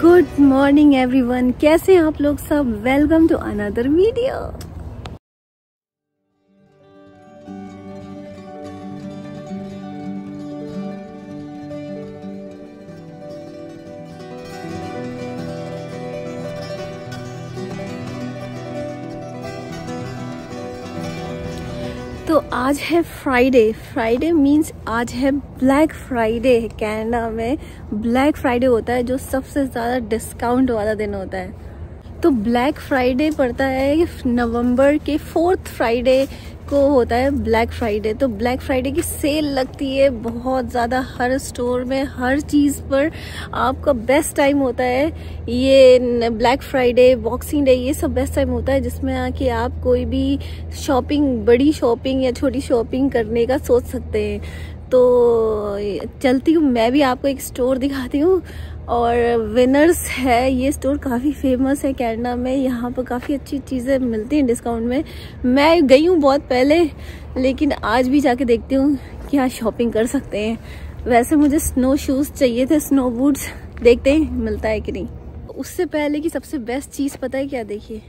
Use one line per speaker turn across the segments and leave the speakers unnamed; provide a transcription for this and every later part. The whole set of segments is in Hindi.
गुड मॉर्निंग एवरीवन कैसे हैं आप लोग सब? वेलकम टू अनदर वीडियो तो आज है फ्राइडे फ्राइडे मींस आज है ब्लैक फ्राइडे कैनेडा में. ब्लैक फ्राइडे होता है जो सबसे ज़्यादा डिस्काउंट वाला दिन होता है. तो ब्लैक फ्राइडे पड़ता है नवंबर के फोर्थ फ्राइडे को होता है ब्लैक फ्राइडे तो ब्लैक फ्राइडे की सेल लगती है बहुत ज़्यादा हर स्टोर में, हर चीज़ पर। आपका बेस्ट टाइम होता है ये ब्लैक फ्राइडे बॉक्सिंग डे ये सब बेस्ट टाइम होता है, जिसमें आके आप कोई भी शॉपिंग बड़ी शॉपिंग या छोटी शॉपिंग करने का सोच सकते हैं। तो चलती हूँ, मैं भी आपको एक स्टोर दिखाती हूँ। और विनर्स है, ये स्टोर काफ़ी फ़ेमस है कैनेडा में। यहाँ पर काफ़ी अच्छी चीज़ें मिलती हैं डिस्काउंट में। मैं गई हूँ बहुत पहले, लेकिन आज भी जाके देखती हूँ कि हाँ शॉपिंग कर सकते हैं। वैसे मुझे स्नो शूज़ चाहिए थे स्नो बूट्स देखते हैं, मिलता है कि नहीं। उससे पहले की सबसे बेस्ट चीज़ पता है क्या देखिए?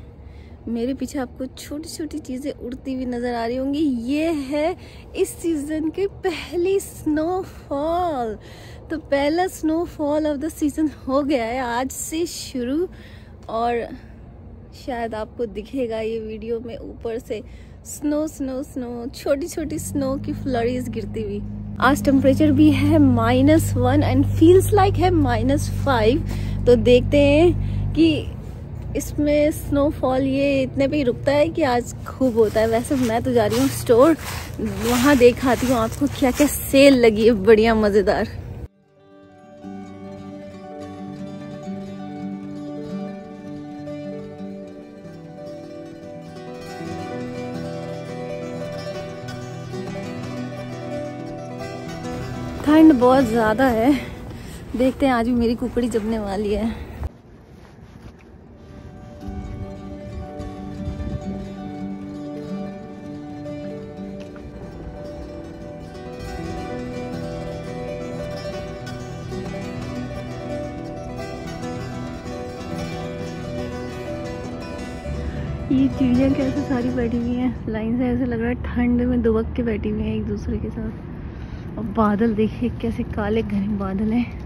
मेरे पीछे आपको छोटी छोटी चीज़ें उड़ती हुई नज़र आ रही होंगी। ये है इस सीज़न के पहली स्नोफॉल तो पहला स्नोफॉल ऑफ़ द सीज़न हो गया है आज से शुरू और शायद आपको दिखेगा ये वीडियो में ऊपर से स्नो स्नो स्नो छोटी छोटी स्नो की फ्लरीज गिरती हुई। आज टेम्परेचर भी है minus one and feels like है माइनस फाइव तो देखते हैं कि इसमें स्नोफॉल ये इतने पे ही रुकता है कि आज खूब होता है। वैसे मैं तो जा रही हूँ स्टोर वहाँ देखाती हूँ आपको क्या क्या सेल लगी है, बढ़िया मज़ेदार। ठंड बहुत ज़्यादा है। देखते हैं, आज भी मेरी कुकड़ी जमने वाली है। चिड़िया कैसे सारी बैठी हुई हैं? लाइन से ऐसे लग रहा है ठंड में दुबक के बैठी हुई हैं एक दूसरे के साथ। और बादल देखिए, कैसे काले घने बादल हैं।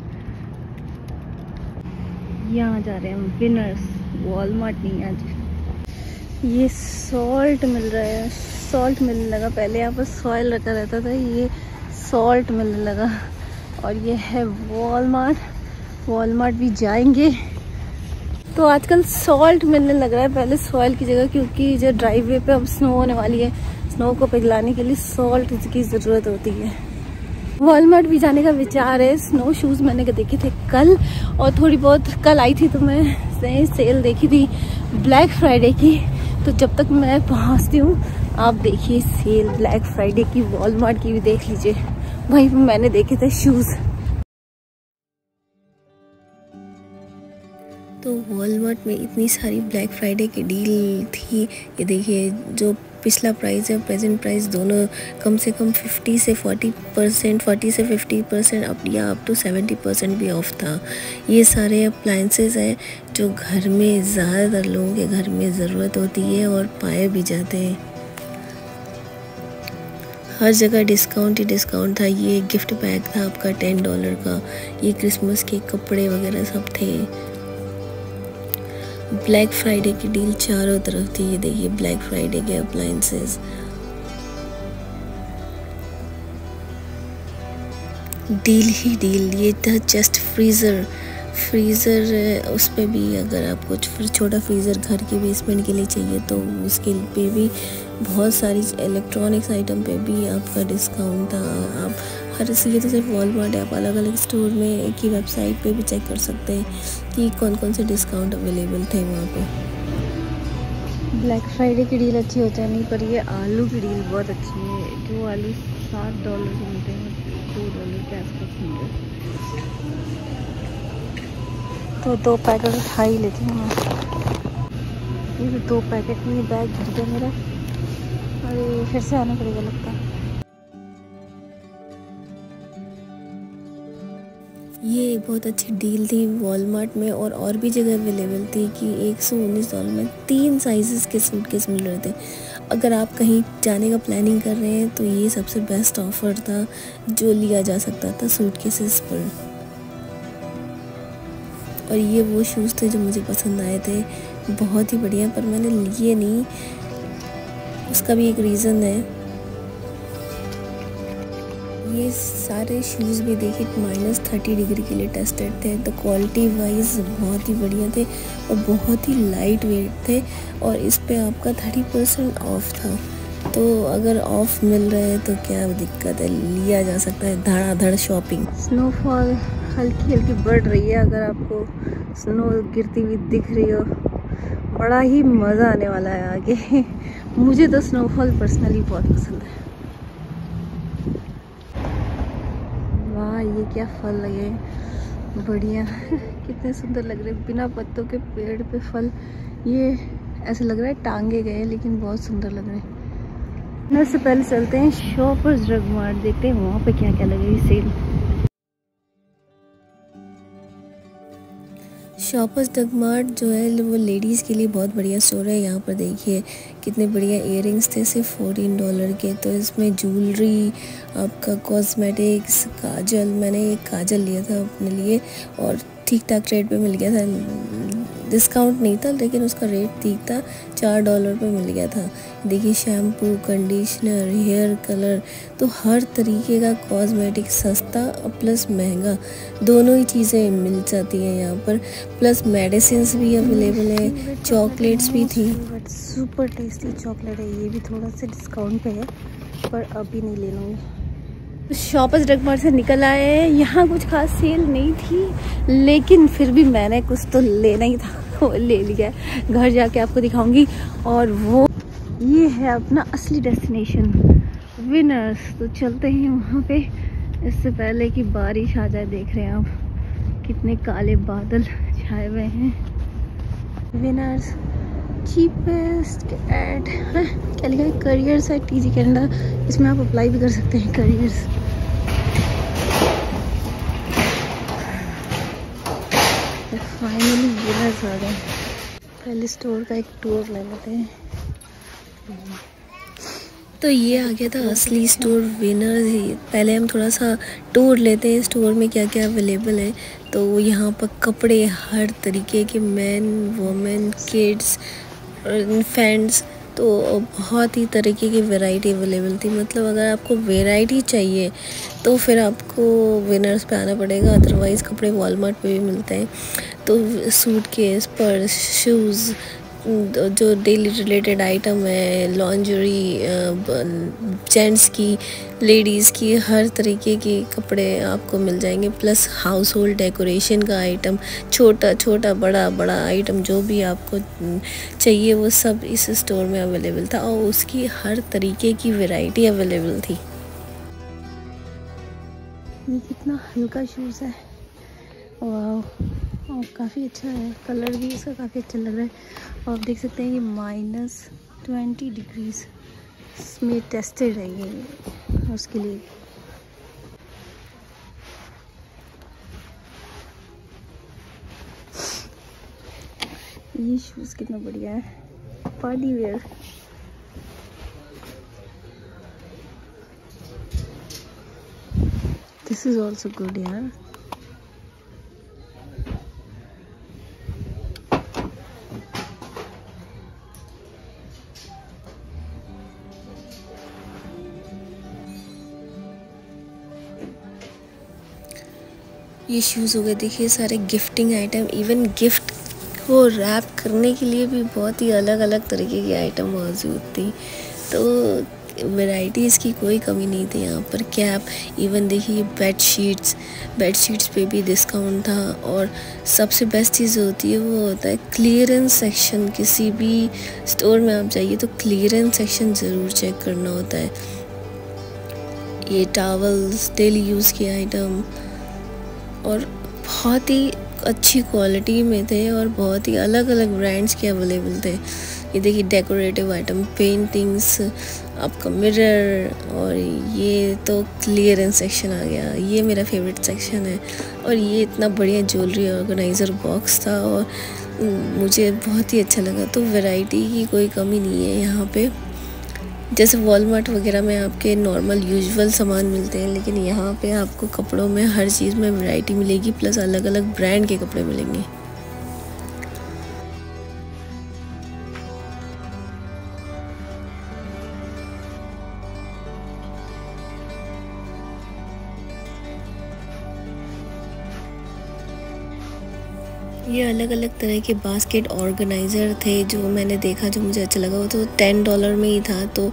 यहाँ जा रहे हैं विनर्स वॉलमार्ट नहीं, आज। ये सॉल्ट मिल रहा है। सॉल्ट मिलने लगा, पहले यहाँ पर सॉयल रखा रहता था, ये सॉल्ट मिलने लगा। और ये है वॉलमार्ट वॉलमार्ट भी जाएँगे। तो आजकल सॉल्ट मिलने लग रहा है पहले सॉइल की जगह, क्योंकि जो ड्राइवे पे अब स्नो होने वाली है स्नो को पिघलाने के लिए सॉल्ट की ज़रूरत होती है। वॉलमार्ट भी जाने का विचार है स्नो शूज़ मैंने देखे थे कल, और थोड़ी बहुत कल आई थी तो मैं सेल देखी थी ब्लैक फ्राइडे की। तो जब तक मैं पहुँचती हूँ, आप देखिए सेल ब्लैक फ्राइडे की वॉलमार्ट की भी देख लीजिए। वहीं मैंने देखे थे शूज़
तो वॉलमार्ट में इतनी सारी ब्लैक फ्राइडे की डील थी। ये देखिए, जो पिछला प्राइस है प्रेजेंट प्राइस दोनों कम से कम 50 से 40 परसेंट फोर्टी से 50 परसेंट अप या अप टू 70 परसेंट भी ऑफ़ था। ये सारे अप्लाइंसेस हैं जो घर में ज़्यादातर लोगों के घर में ज़रूरत होती है और पाए भी जाते हैं। हर जगह डिस्काउंट ही डिस्काउंट था। ये गिफ्ट बैग था आपका टेन डॉलर का। ये क्रिसमस के कपड़े वगैरह सब थे। ब्लैक फ्राइडे की डील चारों तरफ़ थी, ये देखिए ब्लैक फ्राइडे के अप्लाइंसेस डील ही डील ये था जस्ट फ्रीज़र फ्रीज़र उस पर भी अगर आप कुछ छोटा फ्रीज़र घर के बेसमेंट के लिए चाहिए तो उसके पे भी बहुत सारी इलेक्ट्रॉनिक्स आइटम पे भी आपका डिस्काउंट था। आप हर इसलिए तो सिर्फ़ वॉलमार्ट आप अलग अलग स्टोर में ही वेबसाइट पे भी चेक कर सकते हैं कि कौन कौन से डिस्काउंट अवेलेबल थे वहाँ पे।
ब्लैक फ्राइडे की डील अच्छी होती है नहीं पर ये आलू की डील बहुत अच्छी है। जो आलू सात डॉलर के मिलते हैं, दो डॉलर के आसपास मिल रहे तो दो पैकेट उठा ही लेती हूँ ये दो पैकेट में बैग गिर गया मेरा। अरे, फिर से आना पड़ेगा लगता है।
ये बहुत अच्छी डील थी वॉलमार्ट में और और भी जगह अवेलेबल थी कि एक सौ उन्नीस डॉलर में तीन साइज़ के सूट केस मिल रहे थे। अगर आप कहीं जाने का प्लानिंग कर रहे हैं तो ये सबसे बेस्ट ऑफ़र था जो लिया जा सकता था सूट केसेस पर। और ये वो शूज़ थे जो मुझे पसंद आए थे। बहुत ही बढ़िया, पर मैंने लिए नहीं। उसका भी एक रीज़न है। ये सारे शूज़ भी देखे माइनस थर्टी डिग्री के लिए टेस्टेड थे। तो क्वालिटी वाइज बहुत ही बढ़िया थे और बहुत ही लाइट वेट थे और इस पे आपका थर्टी परसेंट ऑफ़ था। तो अगर ऑफ़ मिल रहा है तो क्या दिक्कत है? लिया जा सकता है धड़ाधड़ शॉपिंग
स्नोफॉल हल्की हल्की बढ़ रही है। अगर आपको स्नो गिरती हुई दिख रही हो, बड़ा ही मज़ा आने वाला है आगे। मुझे तो स्नोफॉल पर्सनली बहुत पसंद है। वाह ये क्या फल लगे बढ़िया। कितने सुंदर लग रहे बिना पत्तों के पेड़ पे फल। ये ऐसे लग रहा है टांगे गए लेकिन बहुत सुंदर लग रहे हैं। से पहले चलते हैं शॉपर्स ड्रग मार्ट देखते हैं वहाँ पे क्या क्या लग रही सेल
शॉपर्स डगमार्ट जो है, वो लेडीज़ के लिए बहुत बढ़िया स्टोर है। यहाँ पर देखिए, कितने बढ़िया इयर थे, सिर्फ़ फोर्टीन डॉलर के। तो इसमें ज्वेलरी आपका कॉस्मेटिक्स काजल, मैंने एक काजल लिया था अपने लिए और ठीक ठाक रेट पे मिल गया था। डिस्काउंट नहीं था, लेकिन उसका रेट ठीक था। चार डॉलर पे मिल गया था। देखिए शैम्पू कंडीशनर हेयर कलर तो हर तरीके का कॉस्मेटिक सस्ता और प्लस महँगा। दोनों ही चीज़ें मिल जाती हैं यहाँ पर। प्लस मेडिसिन भी अवेलेबल है चॉकलेट्स भी थी।
सुपर टेस्टी चॉकलेट है, ये भी थोड़ा सा डिस्काउंट पे है, पर अभी नहीं ले लूँगी। शॉपर्स डगमर से निकल आए हैं। यहाँ कुछ खास सेल नहीं थी, लेकिन फिर भी मैंने कुछ तो लेना ही था, वो ले लिया घर जाके आपको दिखाऊँगी। और वो, ये है अपना असली डेस्टिनेशन विनर्स तो चलते हैं वहाँ पे। इससे पहले कि बारिश आ जाए, देख रहे हैं आप कितने काले बादल छाए हुए हैं। विनर्स चीपेस्ट एड क्या लिखा है? Careers at T G Canada इसमें आप अप्लाई भी कर सकते हैं करियर्स विनर्स आ पहले स्टोर का एक टूर ले लेते हैं।
तो ये आ गया था असली स्टोर विनर ही। पहले हम थोड़ा सा टूर लेते हैं, स्टोर में क्या क्या अवेलेबल है। तो यहाँ पर कपड़े हर तरीके के मैन वुमेन किड्स इन्फेंट्स तो बहुत ही तरीके की वैरायटी अवेलेबल थी। मतलब अगर आपको वैरायटी चाहिए तो फिर आपको विनर्स पे आना पड़ेगा। अदरवाइज़ कपड़े वॉलमार्ट पे भी मिलते हैं। तो सूट केस पर्स शूज़ जो डेली रिलेटेड आइटम है लॉन्जरी जेंट्स की लेडीज़ की, हर तरीके के कपड़े आपको मिल जाएँगे प्लस हाउस होल्ड डेकोरेशन का आइटम छोटा छोटा, बड़ा बड़ा आइटम जो भी आपको चाहिए, वो सब इस स्टोर में अवेलेबल था और उसकी हर तरीके की वैरायटी अवेलेबल थी।
ये कितना हल्का शूज़ है। वाह काफ़ी अच्छा है। कलर भी इसका काफ़ी अच्छा लग रहा है। और आप देख सकते हैं ये माइनस ट्वेंटी डिग्रीज में टेस्टेड है ये। उसके लिए। ये शूज़ कितना बढ़िया है। Party wear this is also good यार।
ये शूज़ हो गए। देखिए, सारे गिफ्टिंग आइटम इवन गिफ्ट को रैप करने के लिए भी बहुत ही अलग अलग तरीके की आइटम मौजूद थी। तो वैराइटीज़ की कोई कमी नहीं थी यहाँ पर। कैप इवन देखिए बेड शीट्स बेड शीट्स पे भी डिस्काउंट था और सबसे बेस्ट चीज़ होती है वो होता है क्लियरेंस सेक्शन किसी भी स्टोर में आप जाइए तो क्लियरेंस सेक्शन ज़रूर चेक करना होता है। ये टावल्स डेली यूज़ के आइटम और बहुत ही अच्छी क्वालिटी में थे और बहुत ही अलग अलग ब्रांड्स के अवेलेबल थे। ये देखिए डेकोरेटिव आइटम पेंटिंग्स आपका मिरर और ये तो क्लियरेंस सेक्शन आ गया। ये मेरा फेवरेट सेक्शन है। और ये इतना बढ़िया ज्वेलरी ऑर्गेनाइज़र बॉक्स था और मुझे बहुत ही अच्छा लगा। तो वैरायटी की कोई कमी नहीं है यहाँ पे। जैसे वॉलमार्ट वगैरह में आपके नॉर्मल यूजुअल सामान मिलते हैं, लेकिन यहाँ पे आपको कपड़ों में हर चीज़ में वैरायटी मिलेगी प्लस अलग अलग ब्रांड के कपड़े मिलेंगे। ये अलग अलग तरह के बास्केट ऑर्गेनाइज़र थे, जो मैंने देखा, जो मुझे अच्छा लगा। वो तो टेन डॉलर में ही था तो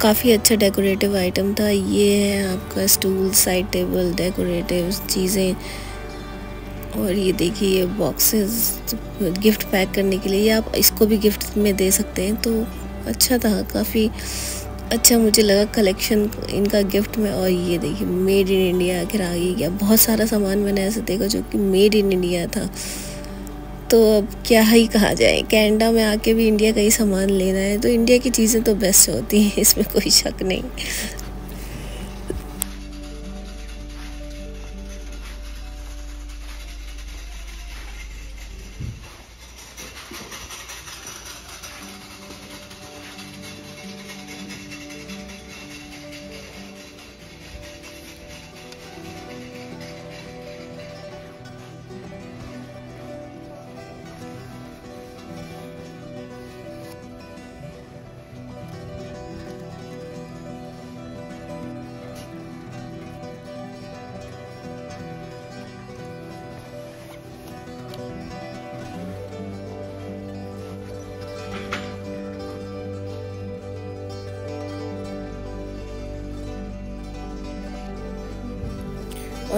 काफ़ी अच्छा डेकोरेटिव आइटम था। ये है आपका स्टूल साइड टेबल डेकोरेटिव चीज़ें। और ये देखिए, ये बॉक्सेस गिफ्ट पैक करने के लिए। आप इसको भी गिफ्ट में दे सकते हैं तो अच्छा था, काफ़ी अच्छा मुझे लगा कलेक्शन इनका गिफ्ट में। और ये देखिए मेड इन इंडिया आखिर आ गया। बहुत सारा सामान मैंने ऐसे देखा, जो कि मेड इन इंडिया था। तो अब क्या ही कहा जाए। कैनेडा में आके भी इंडिया का ही सामान लेना है तो इंडिया की चीज़ें तो बेस्ट होती हैं, इसमें कोई शक नहीं।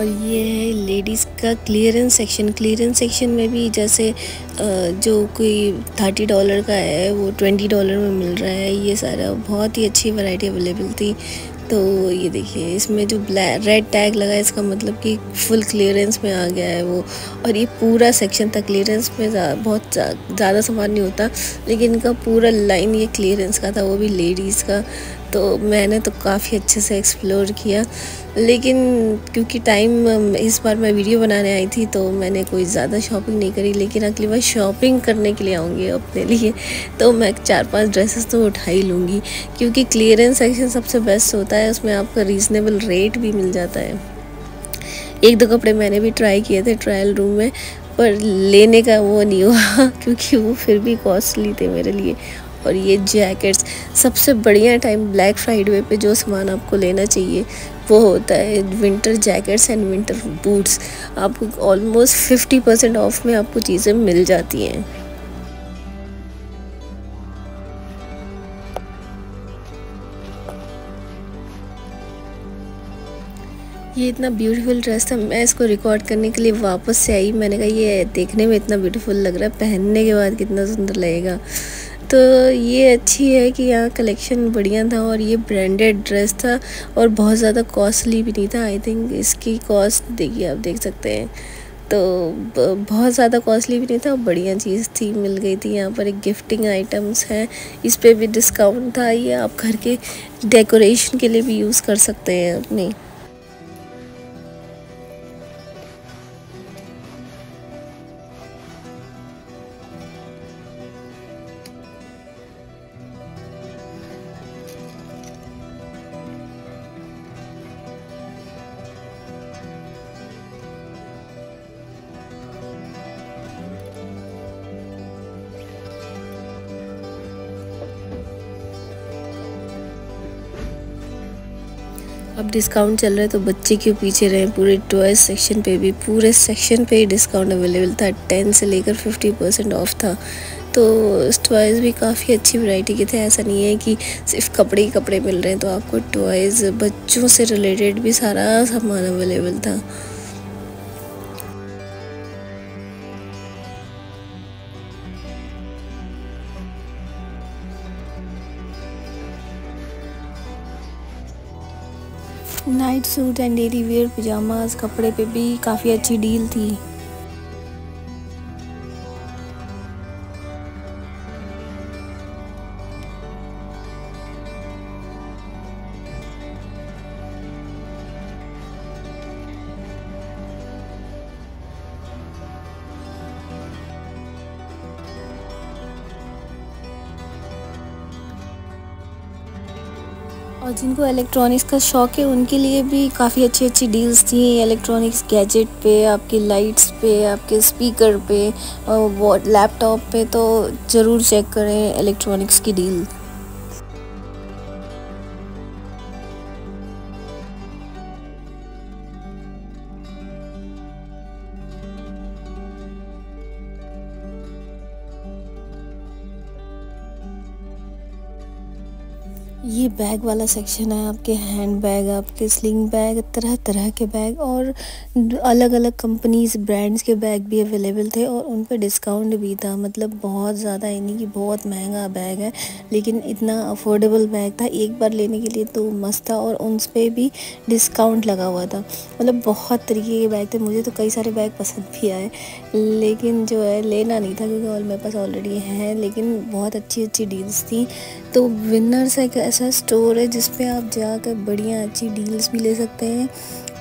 और ये है लेडीज़ का क्लियरेंस सेक्शन। क्लियरेंस सेक्शन में भी जैसे जो कोई थर्टी डॉलर का है वो ट्वेंटी डॉलर में मिल रहा है। ये सारा बहुत ही अच्छी वैरायटी अवेलेबल थी। तो ये देखिए इसमें जो ब्लैक रेड टैग लगा है इसका मतलब कि फुल क्लियरेंस में आ गया है वो। और ये पूरा सेक्शन था क्लियरेंस में जा, बहुत ज़्यादा सामान नहीं होता लेकिन इनका पूरा लाइन ये क्लियरेंस का था वो भी लेडीज़ का। तो मैंने तो काफ़ी अच्छे से एक्सप्लोर किया। लेकिन क्योंकि टाइम इस बार मैं वीडियो बनाने आई थी तो मैंने कोई ज़्यादा शॉपिंग नहीं करी। लेकिन अगली बार शॉपिंग करने के लिए आऊँगी अपने लिए तो मैं चार पाँच ड्रेसेस तो उठा ही लूँगी। क्योंकि क्लियरेंस सेक्शन सबसे बेस्ट होता है, उसमें आपका रीज़नेबल रेट भी मिल जाता है। एक दो कपड़े मैंने भी ट्राई किए थे ट्रायल रूम में, पर लेने का वो नहीं हुआ, क्योंकि वो फिर भी कॉस्टली थे मेरे लिए। और ये जैकेट्स सबसे बढ़िया टाइम ब्लैक फ्राइडे पे जो सामान आपको लेना चाहिए वो होता है winter jackets and winter boots आपको ऑलमोस्ट फिफ्टी परसेंट ऑफ़ में आपको चीज़ें मिल जाती हैं। ये इतना ब्यूटीफुल ड्रेस था। मैं इसको रिकॉर्ड करने के लिए वापस से आई। मैंने कहा, ये देखने में इतना ब्यूटीफुल लग रहा है। पहनने के बाद कितना सुंदर लगेगा। तो ये अच्छी है कि यहाँ कलेक्शन बढ़िया था और ये ब्रांडेड ड्रेस था और बहुत ज़्यादा कॉस्टली भी नहीं था। आई थिंक इसकी कॉस्ट देखिए आप देख सकते हैं। तो बहुत ज़्यादा कॉस्टली भी नहीं था, बढ़िया चीज़ थी, मिल गई थी। यहाँ पर एक गिफ्टिंग आइटम्स हैं, इस पर भी डिस्काउंट था। ये आप घर के डेकोरेशन के लिए भी यूज़ कर सकते हैं अपनी। अब डिस्काउंट चल रहा है तो बच्चे क्यों पीछे रहे पूरे टॉयज सेक्शन पे भी, पूरे सेक्शन पे ही डिस्काउंट अवेलेबल था। टेन से लेकर फिफ्टी परसेंट ऑफ़ था। तो टॉयज़ भी काफ़ी अच्छी वैरायटी के थे। ऐसा नहीं है कि सिर्फ़ कपड़े ही कपड़े मिल रहे हैं तो आपको टॉयज़ बच्चों से रिलेटेड भी सारा सामान अवेलेबल था। Night suit and daily wear pajamas कपड़े पे भी काफ़ी अच्छी डील थी। जिनको इलेक्ट्रॉनिक्स का शौक़ है, उनके लिए भी काफ़ी अच्छी अच्छी डील्स थी। इलेक्ट्रॉनिक्स गैजेट पे, आपके लाइट्स पे, आपके स्पीकर पे लैपटॉप पे तो ज़रूर चेक करें इलेक्ट्रॉनिक्स की डील ये बैग वाला सेक्शन है, आपके हैंड बैग आपके स्लिंग बैग तरह तरह के बैग और अलग अलग कंपनीज़ ब्रांड्स के बैग भी अवेलेबल थे और उन पर डिस्काउंट भी था। मतलब बहुत ज़्यादा, यानी कि बहुत महँगा बैग है, लेकिन इतना अफोर्डेबल बैग था। एक बार लेने के लिए तो मस्त था और उन पर भी डिस्काउंट लगा हुआ था। मतलब बहुत तरीके के बैग थे। मुझे तो कई सारे बैग पसंद भी आए, लेकिन जो है, लेना नहीं था क्योंकि मेरे पास ऑलरेडी है, लेकिन बहुत अच्छी अच्छी डील्स थी। तो विनर्स एक ऐसा स्टोर है जिसपे आप जाकर बढ़िया अच्छी डील्स भी ले सकते हैं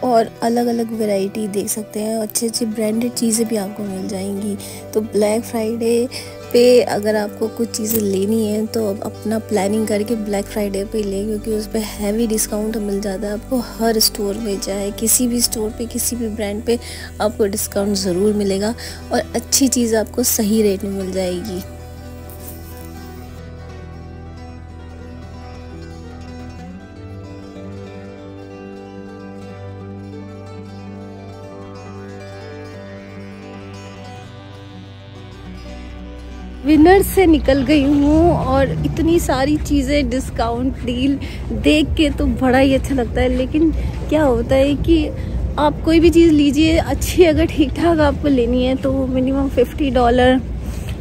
और अलग अलग वैरायटी देख सकते हैं। अच्छे अच्छे ब्रांडेड चीज़ें भी आपको मिल जाएँगी। तो ब्लैक फ्राइडे पे अगर आपको कुछ चीज़ें लेनी है तो अब अपना प्लानिंग करके ब्लैक फ्राइडे पे लें, क्योंकि उस पर हैवी डिस्काउंट मिल जाता है। आपको हर स्टोर में चाहे किसी भी स्टोर पे, किसी भी ब्रांड पे आपको डिस्काउंट ज़रूर मिलेगा और अच्छी चीज़ आपको सही रेट में मिल जाएगी।
विनर से निकल गई हूँ और इतनी सारी चीज़ें डिस्काउंट डील देख के तो बड़ा ही अच्छा लगता है। लेकिन क्या होता है कि आप कोई भी चीज़ लीजिए, अच्छी अगर ठीक ठाक आपको लेनी है तो मिनिमम फिफ्टी डॉलर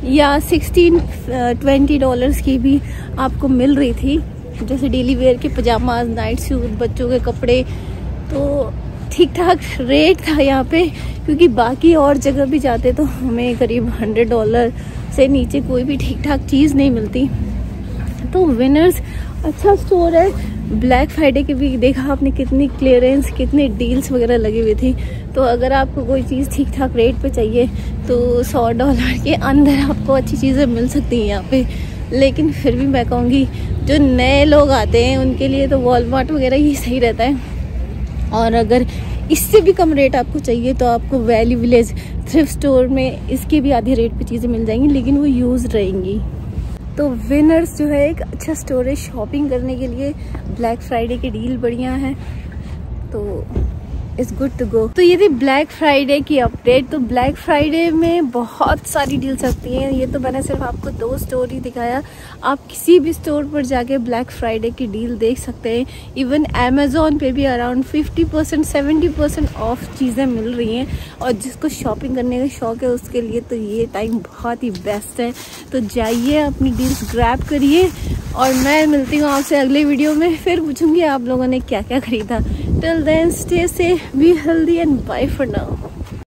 या सिक्सटीन ट्वेंटी डॉलर्स की भी आपको मिल रही थी। जैसे डेली वेयर के पजामा नाइट सूट बच्चों के कपड़े तो ठीक ठाक रेट था यहाँ पे, क्योंकि बाकी और जगह भी जाते तो हमें करीब हंड्रेड डॉलर से नीचे कोई भी ठीक ठाक चीज़ नहीं मिलती। तो विनर्स अच्छा स्टोर है। ब्लैक फ्राइडे के भी देखा आपने कितनी क्लियरेंस कितने डील्स वगैरह लगी हुई थी। तो अगर आपको कोई चीज़ ठीक ठाक रेट पे चाहिए तो सौ डॉलर के अंदर आपको अच्छी चीज़ें मिल सकती हैं यहाँ पे। लेकिन फिर भी मैं कहूँगी, जो नए लोग आते हैं, उनके लिए तो वॉलमार्ट वगैरह ही सही रहता है। और अगर इससे भी कम रेट आपको चाहिए तो आपको वैली विलेज थ्रिफ्ट स्टोर में इसके भी आधे रेट पे चीज़ें मिल जाएँगी, लेकिन वो यूज़ रहेंगी। तो विनर्स जो है, एक अच्छा स्टोर है शॉपिंग करने के लिए ब्लैक फ्राइडे की डील बढ़िया है। तो इज़ गुड टू गो तो ये थी ब्लैक फ्राइडे की अपडेट तो ब्लैक फ्राइडे में बहुत सारी डील्स सकती हैं. ये तो मैंने सिर्फ़ आपको दो स्टोर ही दिखाया. आप किसी भी स्टोर पर जाके ब्लैक फ्राइडे की डील देख सकते हैं. इवन अमेजोन पे भी around 50 percent seventy percent off चीज़ें मिल रही हैं. और जिसको शॉपिंग करने का शौक है उसके लिए तो ये टाइम बहुत ही बेस्ट है. तो जाइए अपनी डील्स ग्रैप करिए. और मैं मिलती हूँ आपसे अगले वीडियो में। फिर पूछूँगी आप लोगों ने क्या क्या खरीदा। Till then stay safe be healthy and bye for now